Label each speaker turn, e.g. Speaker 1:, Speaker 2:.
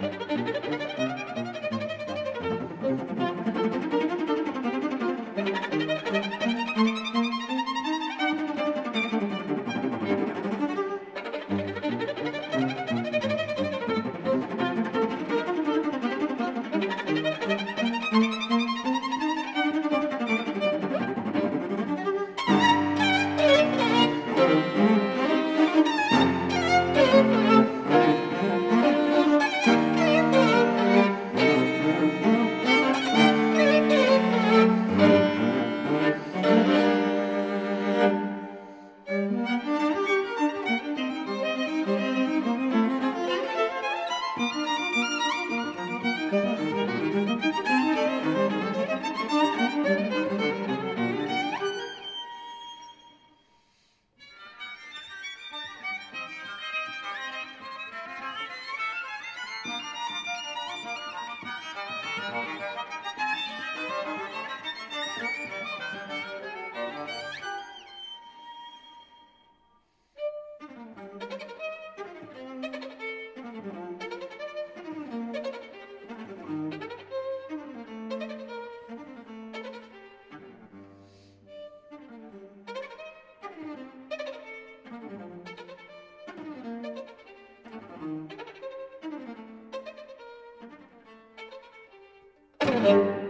Speaker 1: ハハハハ Thank you.